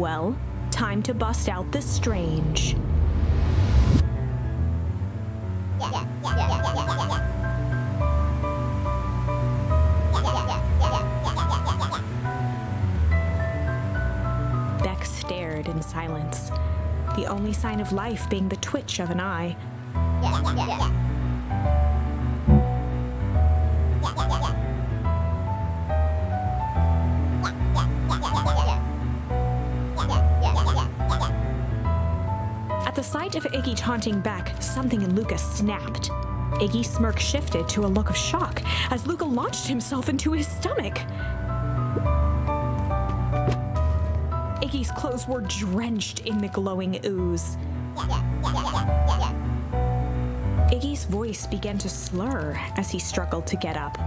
Well, time to bust out the strange. Beck stared in silence, the only sign of life being the twitch of an eye. Sight of Iggy taunting Beck, something in Luca snapped. Iggy's smirk shifted to a look of shock as Luca launched himself into his stomach. Iggy's clothes were drenched in the glowing ooze. Iggy's voice began to slur as he struggled to get up.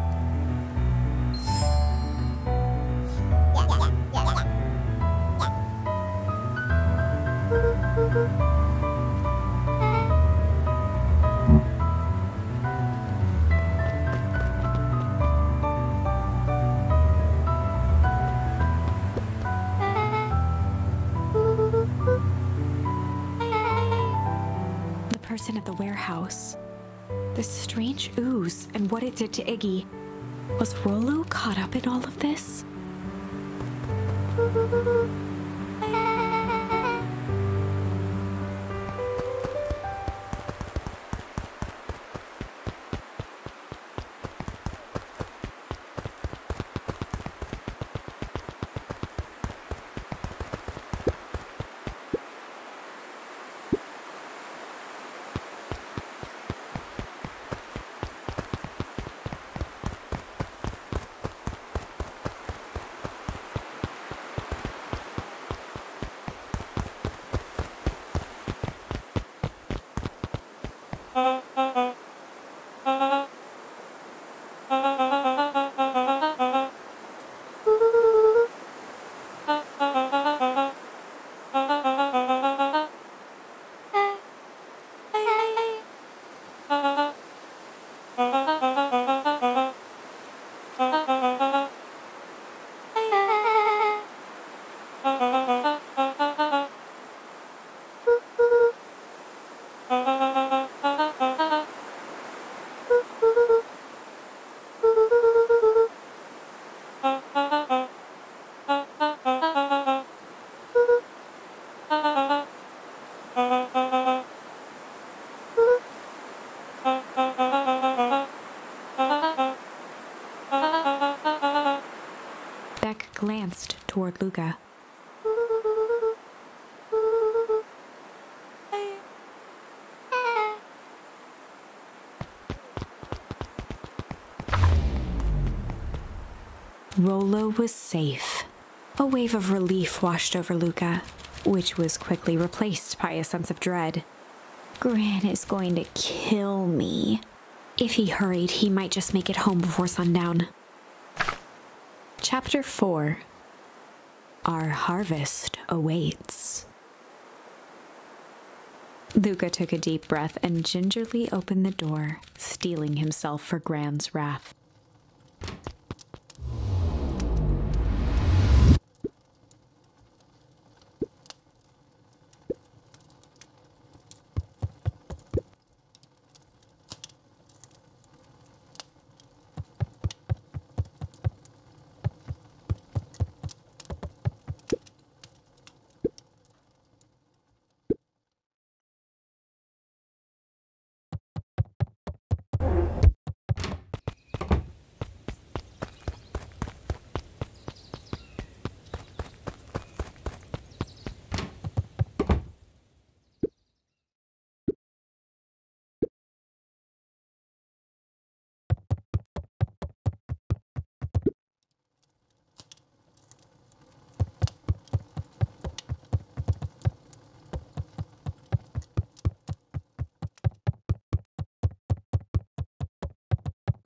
Warehouse. The strange ooze and what it did to Iggy. Was Rolo caught up in all of this? Luca. Rolo was safe. A wave of relief washed over Luca, which was quickly replaced by a sense of dread. Gran is going to kill me. If he hurried, he might just make it home before sundown. Chapter 4 Our Harvest Awaits. Luca took a deep breath and gingerly opened the door, steeling himself for Gran's wrath.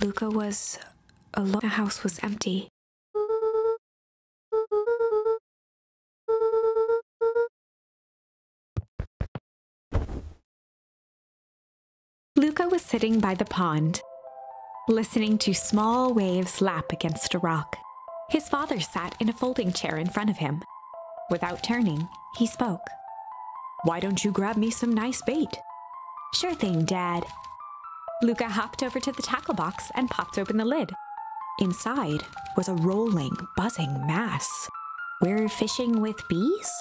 Luca was alone. The house was empty. Luca was sitting by the pond, listening to small waves lap against a rock. His father sat in a folding chair in front of him. Without turning, he spoke. Why don't you grab me some nice bait? Sure thing, Dad. Luca hopped over to the tackle box and popped open the lid. Inside was a rolling, buzzing mass. We're fishing with bees?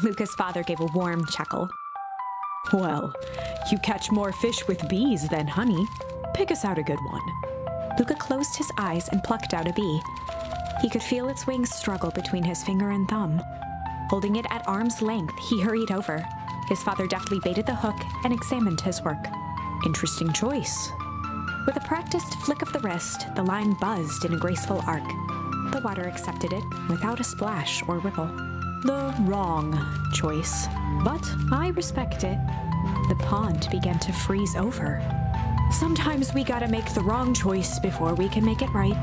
Luca's father gave a warm chuckle. Well, you catch more fish with bees than honey. Pick us out a good one. Luca closed his eyes and plucked out a bee. He could feel its wings struggle between his finger and thumb. Holding it at arm's length, he hurried over. His father deftly baited the hook and examined his work. Interesting choice. With a practiced flick of the wrist, the line buzzed in a graceful arc. The water accepted it without a splash or ripple. The wrong choice, but I respect it. The pond began to freeze over. Sometimes we gotta make the wrong choice before we can make it right.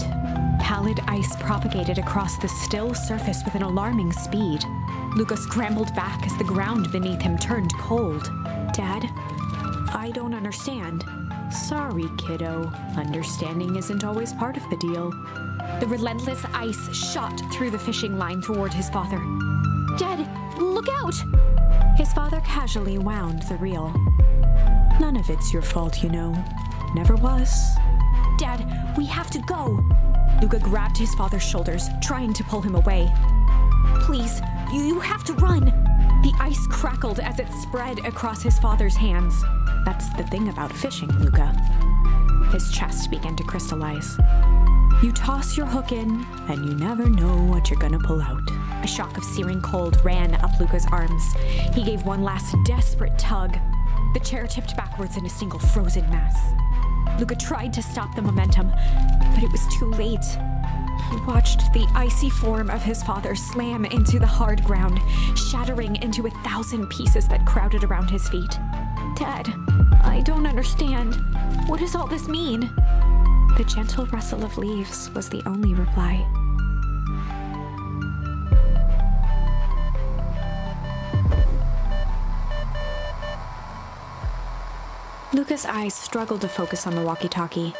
Pallid ice propagated across the still surface with an alarming speed. Luca scrambled back as the ground beneath him turned cold. Dad, I don't understand. Sorry, kiddo. Understanding isn't always part of the deal. The relentless ice shot through the fishing line toward his father. Dad, look out! His father casually wound the reel. None of it's your fault, you know. Never was. Dad, we have to go. Luca grabbed his father's shoulders, trying to pull him away. Please, you have to run. The ice crackled as it spread across his father's hands. That's the thing about fishing, Luca. His chest began to crystallize. You toss your hook in, and you never know what you're gonna pull out. A shock of searing cold ran up Luca's arms. He gave one last desperate tug. The chair tipped backwards in a single frozen mass. Luca tried to stop the momentum, but it was too late. He watched the icy form of his father slam into the hard ground, shattering into a thousand pieces that crowded around his feet. Dad, I don't understand. What does all this mean? The gentle rustle of leaves was the only reply. Luca's eyes struggled to focus on the walkie talkie.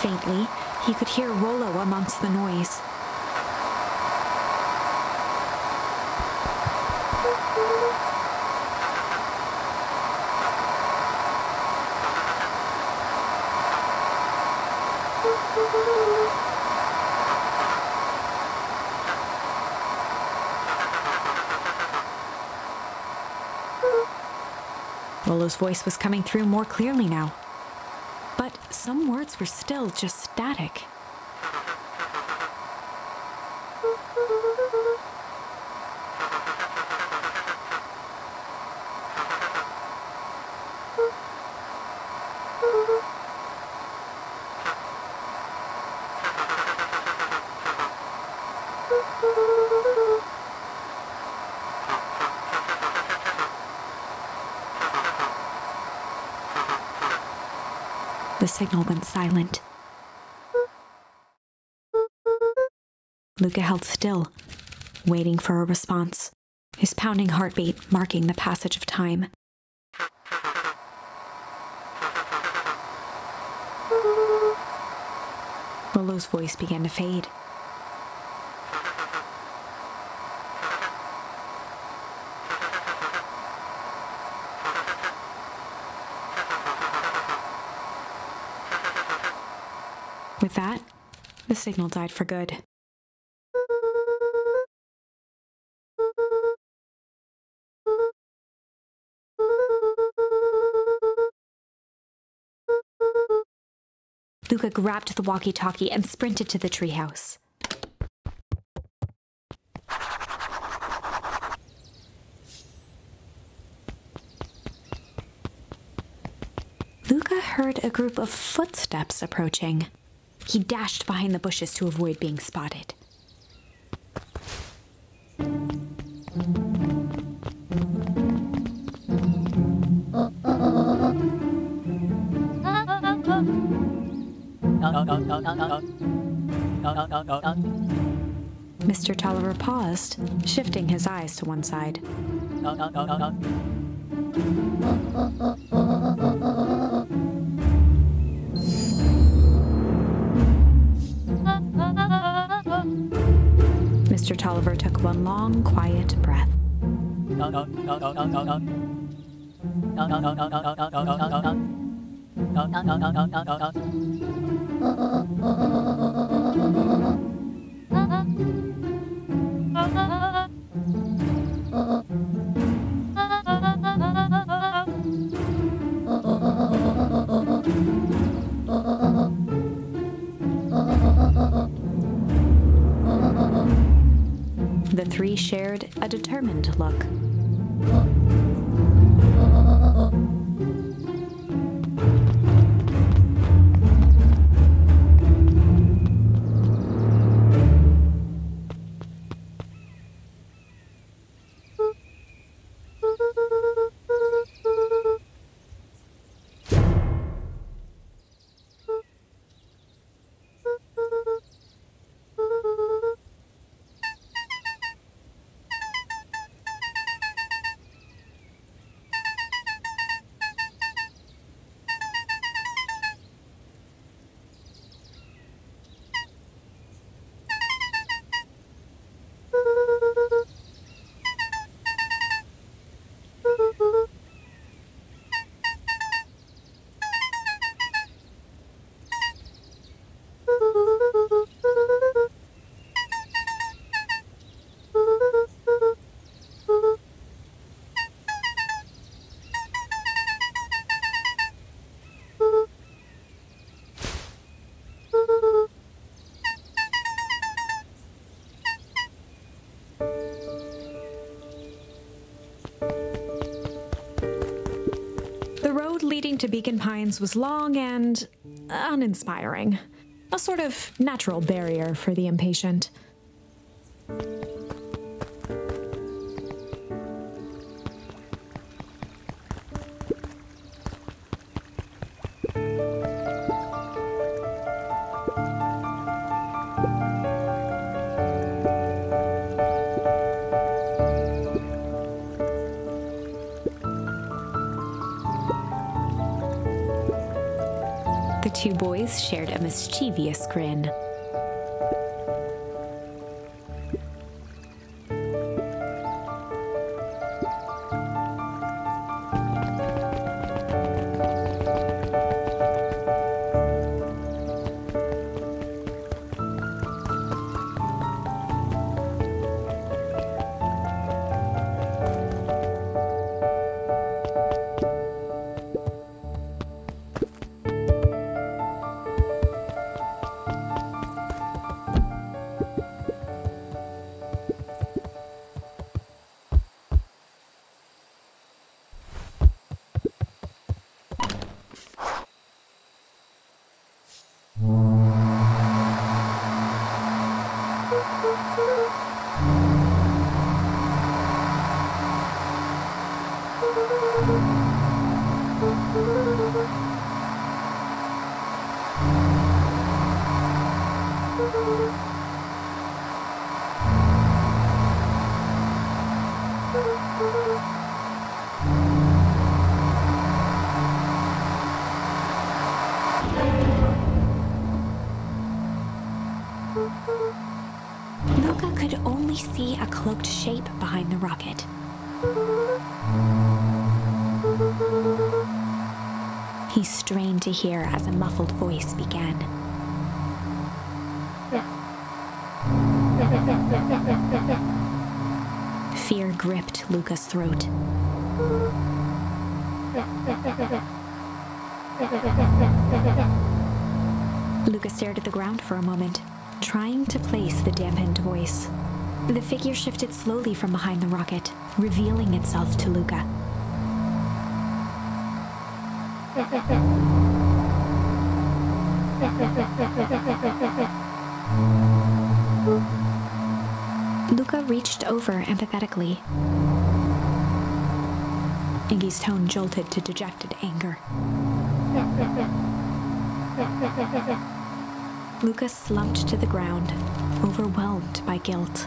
Faintly, he could hear Rolo amongst the noise. Rolo's voice was coming through more clearly now. But some words were still just static. The signal went silent. Luca held still, waiting for a response, his pounding heartbeat marking the passage of time. Rolo's voice began to fade. With that, the signal died for good. Luca grabbed the walkie talkie and sprinted to the treehouse. Luca heard a group of footsteps approaching. He dashed behind the bushes to avoid being spotted. Mr. Tolliver paused, shifting his eyes to one side. Mr. Tolliver took one long, quiet breath. leading to Beacon Pines was long and uninspiring, a sort of natural barrier for the impatient. Two boys shared a mischievous grin. Only see a cloaked shape behind the rocket. He strained to hear as a muffled voice began. Fear gripped Luca's throat. Luca stared at the ground for a moment, trying to place the dampened voice. The figure shifted slowly from behind the rocket, revealing itself to Luca. Luca reached over empathetically. Iggy's tone jolted to dejected anger. Luca slumped to the ground, overwhelmed by guilt.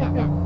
Iggy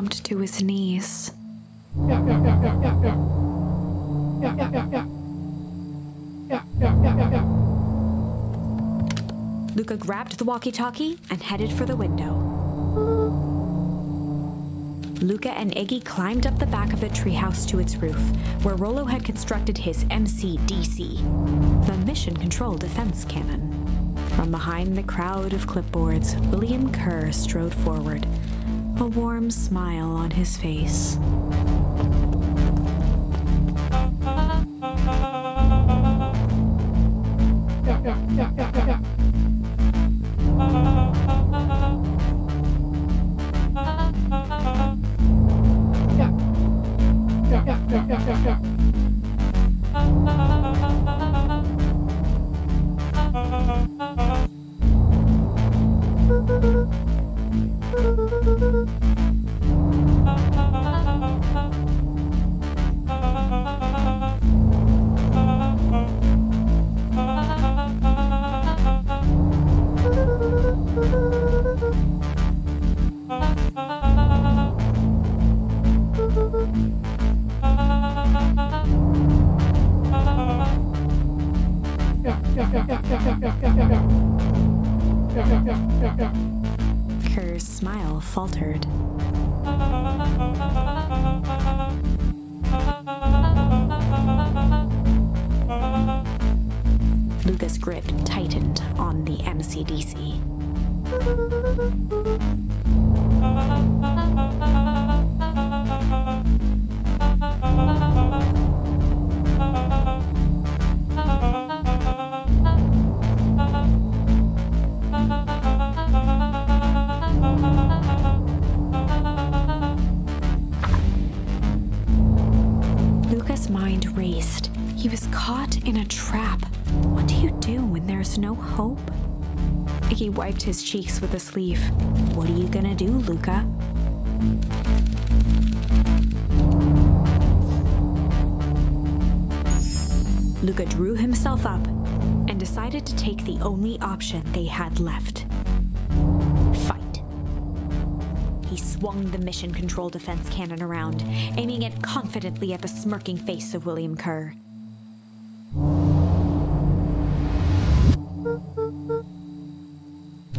slumped to his knees. Luca grabbed the walkie talkie and headed for the window. Luca and Iggy climbed up the back of the treehouse to its roof, where Rolo had constructed his MCDC, the Mission Control Defense Cannon. From behind the crowd of clipboards, William Kerr strode forward, a warm smile on his face. Kerr's hope? He wiped his cheeks with a sleeve. What are you gonna do, Luca? Luca drew himself up and decided to take the only option they had left fight. He swung the mission control defense cannon around, aiming it confidently at the smirking face of William Kerr.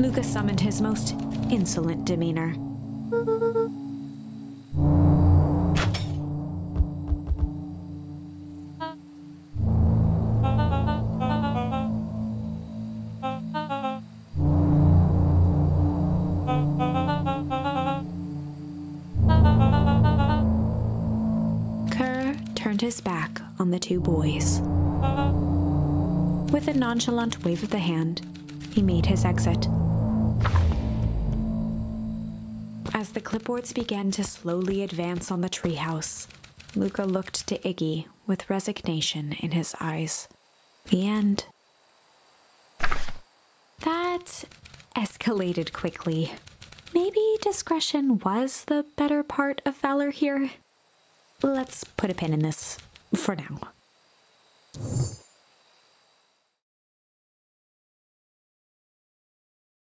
Lucas summoned his most insolent demeanor. Kerr turned his back on the two boys. With a nonchalant wave of the hand, he made his exit. As the clipboards began to slowly advance on the treehouse, Luca looked to Iggy with resignation in his eyes. The end. That escalated quickly. Maybe discretion was the better part of valor here. Let's put a pin in this for now.